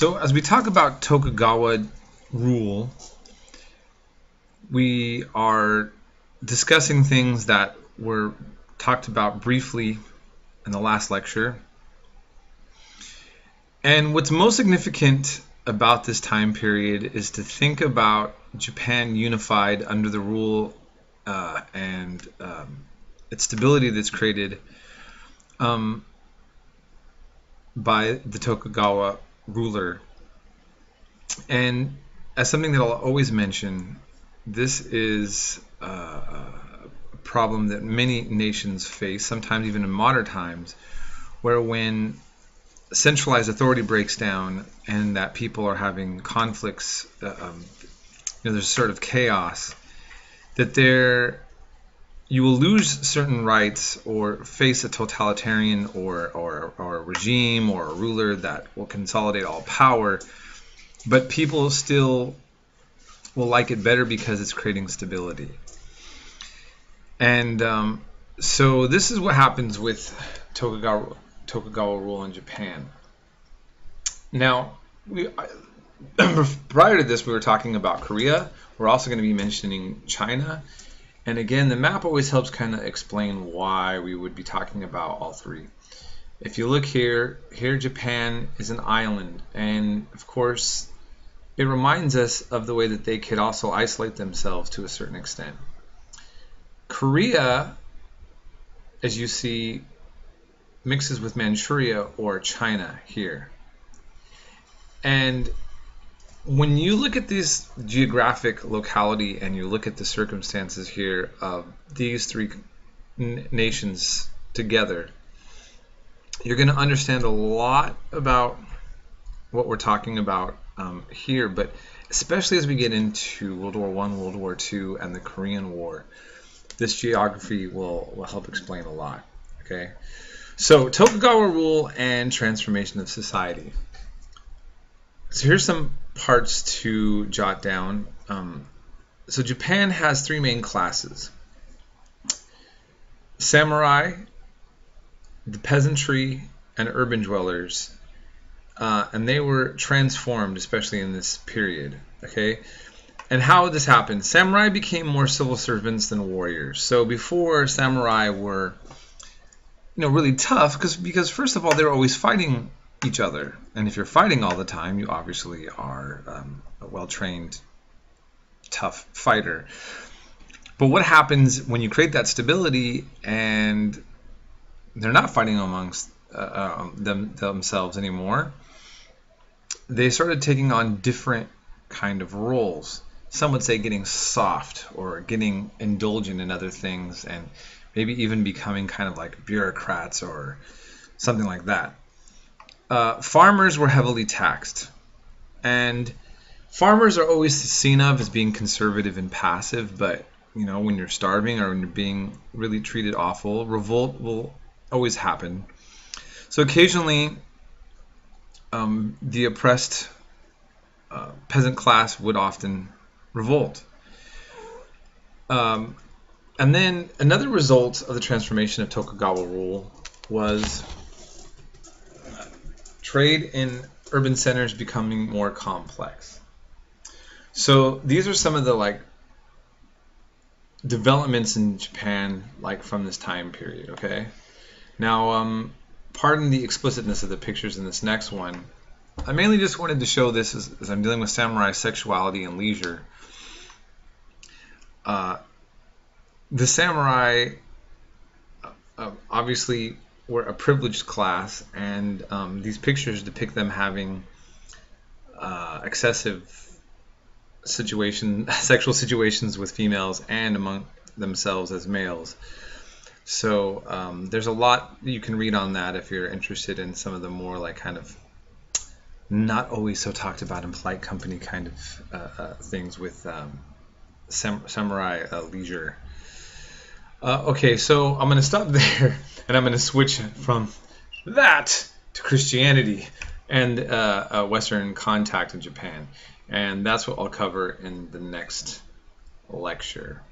So as we talk about Tokugawa rule, we are discussing things that were talked about briefly in the last lecture. And what's most significant about this time period is to think about Japan unified under the rule uh, and um, its stability that's created um, by the Tokugawa ruler. And as something that I'll always mention, this is uh, a problem that many nations face, sometimes even in modern times, where when centralized authority breaks down and that people are having conflicts, uh, um, you know, there's sort of chaos, that there you will lose certain rights or face a totalitarian or, or, or a regime or a ruler that will consolidate all power, but people still will like it better because it's creating stability. And um, so this is what happens with Tokugawa, Tokugawa rule in Japan. Now, we, prior to this, we were talking about Korea. We're also going to be mentioning China. And again, the map always helps kind of explain why we would be talking about all three. If you look here, here Japan is an island. And of course, it reminds us of the way that they could also isolate themselves to a certain extent. Korea, as you see, mixes with Manchuria or China here. And when you look at this geographic locality and you look at the circumstances here of these three nations together, you're going to understand a lot about what we're talking about um, here, but especially as we get into World War One, World War Two, and the Korean War, this geography will, will help explain a lot. Okay, so Tokugawa rule and transformation of society. So here's some parts to jot down. Um, so Japan has three main classes: samurai, the peasantry, and urban dwellers uh, and they were transformed, especially in this period. Okay, and how this happened? Samurai became more civil servants than warriors. So before samurai were, you know, really tough because because first of all they were always fighting each other, and if you're fighting all the time, you obviously are um, a well-trained, tough fighter. But what happens when you create that stability and they're not fighting amongst uh, um, them themselves anymore? they started taking on different kind of roles. Some would say getting soft or getting indulgent in other things and maybe even becoming kind of like bureaucrats or something like that. Uh, farmers were heavily taxed. And farmers are always seen of as being conservative and passive, but you know, when you're starving or when you're being really treated awful, revolt will always happen. So occasionally um, the oppressed uh, peasant class would often revolt. Um, and then another result of the transformation of Tokugawa rule was trade in urban centers becoming more complex. So these are some of the like developments in Japan like from this time period. Okay, now um, pardon the explicitness of the pictures in this next one. I mainly just wanted to show this as, as I'm dealing with samurai sexuality and leisure. Uh, the samurai uh, obviously were a privileged class, and um, these pictures depict them having uh, excessive situation, sexual situations with females and among themselves as males. So um, there's a lot you can read on that if you're interested in some of the more like kind of not always so talked about in polite company kind of uh, uh, things with um, sam- samurai uh, leisure. Uh, okay, so I'm going to stop there and I'm going to switch from that to Christianity and uh, Western contact in Japan. And that's what I'll cover in the next lecture.